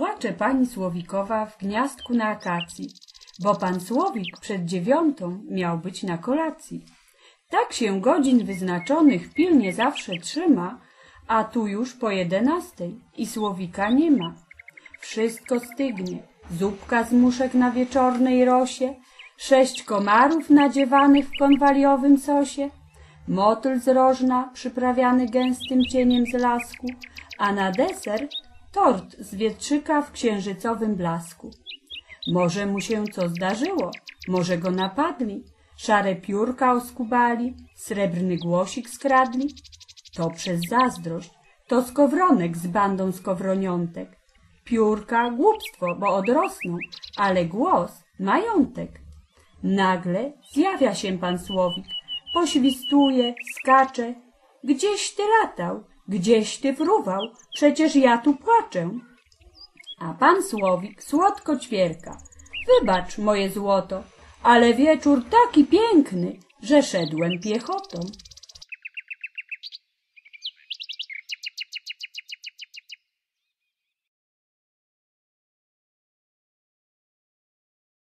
Płacze pani Słowikowa w gniazdku na akacji, bo pan Słowik przed dziewiątą miał być na kolacji. Tak się godzin wyznaczonych pilnie zawsze trzyma, a tu już po jedenastej i Słowika nie ma. Wszystko stygnie, zupka z muszek na wieczornej rosie, sześć komarów nadziewanych w konwaliowym sosie, motyl z rożna przyprawiany gęstym cieniem z lasku, a na deser tort z wietrzyka w księżycowym blasku. Może mu się co zdarzyło, może go napadli, szare piórka oskubali, srebrny głosik skradli. To przez zazdrość, to skowronek z bandą skowroniątek. Piórka głupstwo, bo odrosną, ale głos majątek. Nagle zjawia się pan Słowik, poświstuje, skacze. Gdzieś ty latał, gdzieś ty fruwał, przecież ja tu płaczę. A pan Słowik słodko ćwierka. Wybacz, moje złoto, ale wieczór taki piękny, że szedłem piechotą.